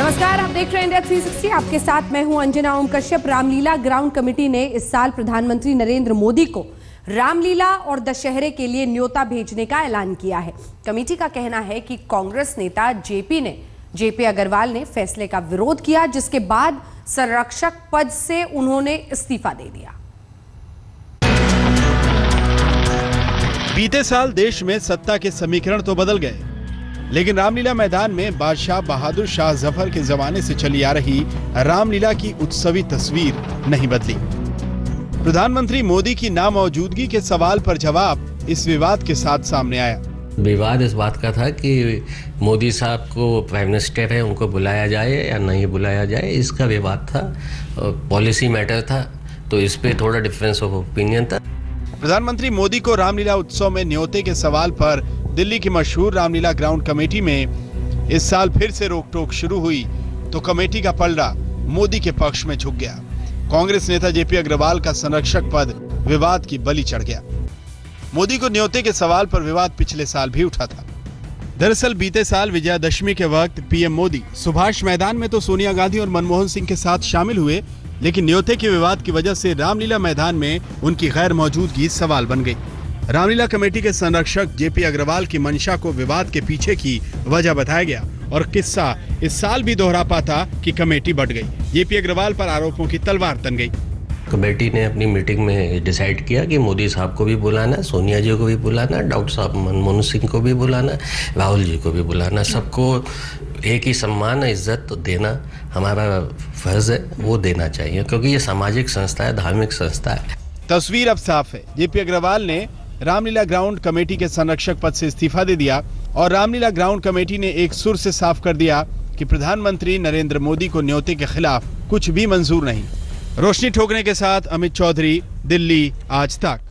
नमस्कार, आप देख रहे हैं इंडिया 360 आपके साथ मैं हूँ अंजना ओम कश्यप रामलीला ग्राउंड कमेटी ने इस साल प्रधानमंत्री नरेंद्र मोदी को रामलीला और दशहरे के लिए न्योता भेजने का ऐलान किया है। कमेटी का कहना है कि कांग्रेस नेता जेपी ने, जेपी अग्रवाल ने फैसले का विरोध किया, जिसके बाद संरक्षक पद से उन्होंने इस्तीफा दे दिया। बीते साल देश में सत्ता के समीकरण तो बदल गए। लेकिन रामलीला मैदान में बादशाह बहादुर शाह ज़फ़र के जमाने से चली आ रही रामलीला की उत्सवी तस्वीर नहीं बदली। प्रधानमंत्री मोदी की नामौजूदगी के सवाल पर जवाब इस विवाद के साथ सामने आया। विवाद इस बात का था कि मोदी साहब को प्राइम मिनिस्टर है उनको बुलाया जाए या नहीं बुलाया जाए इसका विवाद था पॉलिसी मैटर था तो इस पे थोड़ा डिफरेंस ऑफ़ ओपिनियन था। प्रधानमंत्री मोदी को रामलीला उत्सव में न्योते के सवाल पर दिल्ली की मशहूर रामलीला ग्राउंड कमेटी में इस साल फिर से रोक टोक शुरू हुई तो कमेटी का पलड़ा मोदी के पक्ष में झुक गया। कांग्रेस नेता जेपी अग्रवाल का संरक्षक पद विवाद की बलि चढ़ गया। मोदी को न्योते के सवाल पर विवाद पिछले साल भी उठा था। दरअसल बीते साल विजयादशमी के वक्त पीएम मोदी सुभाष मैदान में तो सोनिया गांधी और मनमोहन सिंह के साथ शामिल हुए, लेकिन न्योते के विवाद की वजह से रामलीला मैदान में उनकी गैर मौजूदगी सवाल बन गई। रामलीला कमेटी के संरक्षक जेपी अग्रवाल की मंशा को विवाद के पीछे की वजह बताया गया और किस्सा इस साल भी दोहरा पाता कि कमेटी बढ़ गई। जेपी अग्रवाल पर आरोपों की तलवार तन गई। कमेटी ने अपनी मीटिंग में डिसाइड किया कि मोदी साहब को भी बुलाना सोनिया जी को भी बुलाना डॉक्टर साहब मनमोहन सिंह को भी बुलाना राहुल जी को भी बुलाना सबको एक ही सम्मान इज़्ज़त तो देना हमारा फ़र्ज़ है वो देना चाहिए क्योंकि ये सामाजिक संस्था है धार्मिक संस्था है। तस्वीर अब साफ़ है। जेपी अग्रवाल ने रामलीला ग्राउंड कमेटी के संरक्षक पद से इस्तीफा दे दिया और रामलीला ग्राउंड कमेटी ने एक सुर से साफ़ कर दिया कि प्रधानमंत्री नरेंद्र मोदी को न्योते के खिलाफ कुछ भी मंजूर नहीं। रोशनी ठोकने के साथ अमित चौधरी, दिल्ली, आज तक।